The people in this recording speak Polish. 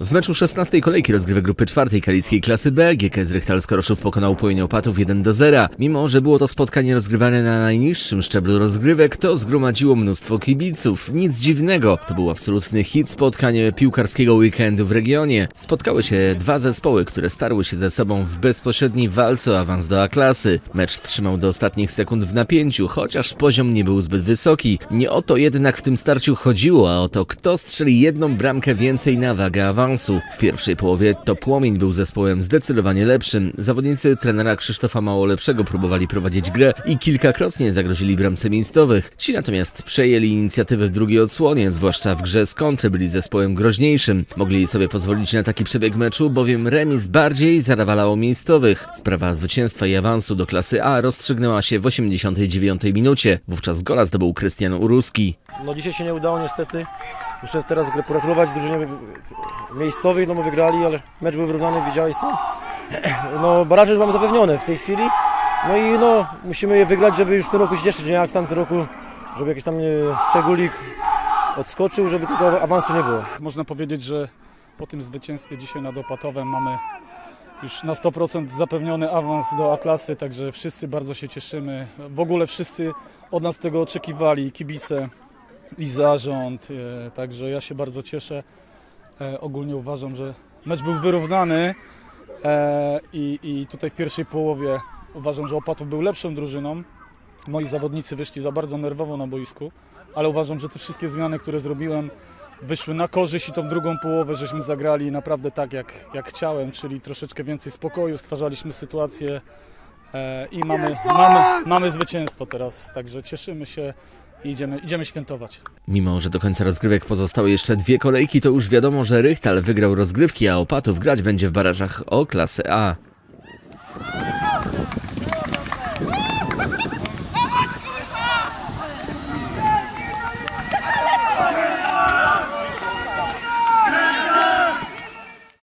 W meczu 16 kolejki rozgrywek grupy czwartej kaliskiej klasy B GKS Rychtal Skoroszów pokonał Płomień Opatów 1 do 0. Mimo, że było to spotkanie rozgrywane na najniższym szczeblu rozgrywek, to zgromadziło mnóstwo kibiców. Nic dziwnego, to był absolutny hit spotkanie piłkarskiego weekendu w regionie. Spotkały się dwa zespoły, które starły się ze sobą w bezpośredniej walce o awans do A-klasy. Mecz trzymał do ostatnich sekund w napięciu, chociaż poziom nie był zbyt wysoki. Nie o to jednak w tym starciu chodziło, a o to kto strzeli jedną bramkę więcej na wagę awansu. W pierwszej połowie to Płomień był zespołem zdecydowanie lepszym. Zawodnicy trenera Krzysztofa Małolepszego próbowali prowadzić grę i kilkakrotnie zagrozili bramce miejscowych. Ci natomiast przejęli inicjatywę w drugiej odsłonie, zwłaszcza w grze z kontry byli zespołem groźniejszym. Mogli sobie pozwolić na taki przebieg meczu, bowiem remis bardziej zadawalało miejscowych. Sprawa zwycięstwa i awansu do klasy A rozstrzygnęła się w 89 minucie. Wówczas gola zdobył Krystian Uruski. No dzisiaj się nie udało niestety. Muszę teraz pogratulować drużynie miejscowej, no bo wygrali, ale mecz był wyrównany, widziałeś. No baraże już mamy zapewnione w tej chwili. No i no musimy je wygrać, żeby już w tym roku się cieszyć, nie jak w tamtym roku, żeby jakiś tam e, szczególik odskoczył, żeby tego awansu nie było. Można powiedzieć, że po tym zwycięstwie dzisiaj nad Opatowem mamy już na 100% zapewniony awans do A-klasy, także wszyscy bardzo się cieszymy. W ogóle wszyscy od nas tego oczekiwali, kibice i zarząd, e, także ja się bardzo cieszę. E, Ogólnie uważam, że mecz był wyrównany e, i, i tutaj w pierwszej połowie uważam, że Opatów był lepszą drużyną. Moi zawodnicy wyszli za bardzo nerwowo na boisku, ale uważam, że te wszystkie zmiany, które zrobiłem, wyszły na korzyść i tą drugą połowę żeśmy zagrali naprawdę tak, jak, jak chciałem, czyli troszeczkę więcej spokoju, stwarzaliśmy sytuację i mamy, mamy, mamy zwycięstwo teraz, także cieszymy się i idziemy, idziemy świętować. Mimo, że do końca rozgrywek pozostały jeszcze dwie kolejki, to już wiadomo, że Rychtal wygrał rozgrywki, a Opatów grać będzie w barażach o klasę A.